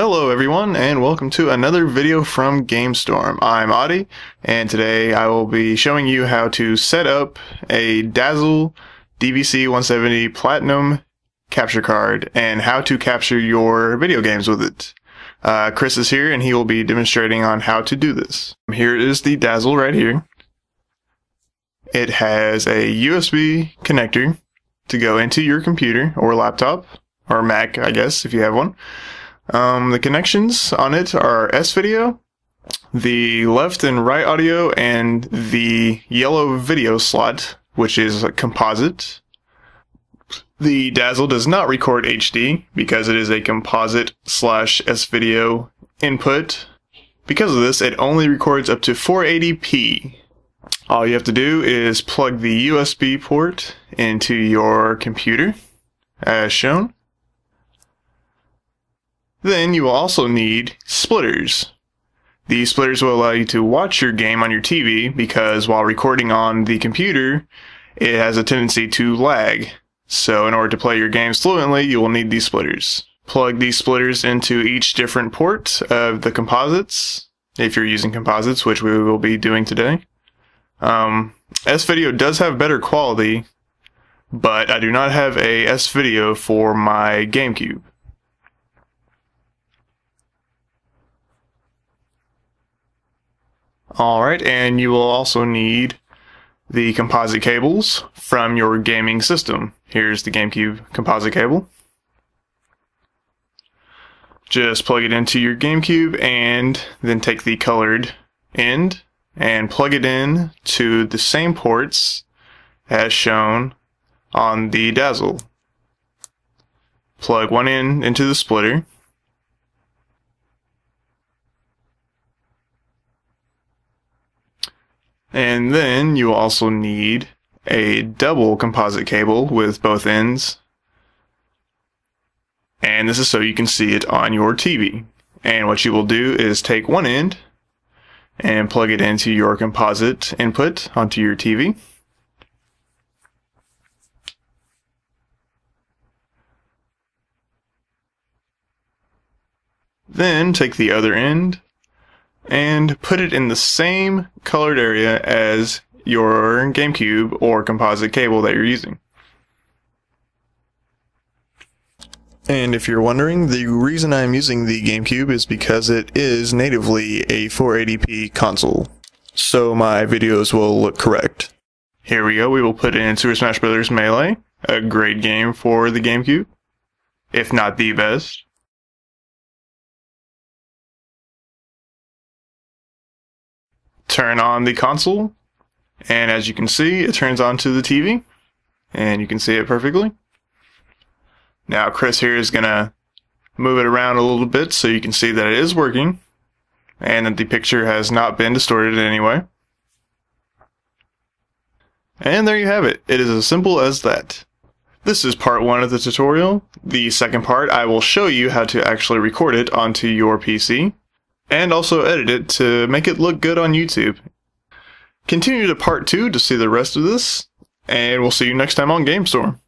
Hello everyone and welcome to another video from GameStorm. I'm Auddy and today I will be showing you how to set up a Dazzle DVC-170 Platinum capture card and how to capture your video games with it. Uh, Chris is here and he will be demonstrating on how to do this. Here is the Dazzle right here. It has a USB connector to go into your computer or laptop or Mac, I guess, if you have one. Um, the connections on it are S-Video, the left and right audio, and the yellow video slot, which is a composite. The Dazzle does not record HD because it is a composite slash S-Video input. Because of this, it only records up to 480p. All you have to do is plug the USB port into your computer, as shown. Then you will also need splitters. These splitters will allow you to watch your game on your TV because while recording on the computer, it has a tendency to lag. So in order to play your games fluently, you will need these splitters. Plug these splitters into each different port of the composites, if you're using composites, which we will be doing today. Um, S-Video does have better quality, but I do not have a S-Video for my GameCube. Alright, and you will also need the composite cables from your gaming system. Here's the GameCube composite cable. Just plug it into your GameCube and then take the colored end and plug it in to the same ports as shown on the Dazzle. Plug one in into the splitter And then you also need a double composite cable with both ends. And this is so you can see it on your TV. And what you will do is take one end and plug it into your composite input onto your TV. Then take the other end and put it in the same colored area as your GameCube or composite cable that you're using. And if you're wondering, the reason I'm using the GameCube is because it is natively a 480p console, so my videos will look correct. Here we go, we will put in Super Smash Bros. Melee, a great game for the GameCube, if not the best. Turn on the console, and as you can see, it turns on to the TV, and you can see it perfectly. Now Chris here is going to move it around a little bit so you can see that it is working, and that the picture has not been distorted in any way. And there you have it. It is as simple as that. This is part one of the tutorial. The second part, I will show you how to actually record it onto your PC and also edit it to make it look good on YouTube. Continue to part 2 to see the rest of this, and we'll see you next time on GameStorm.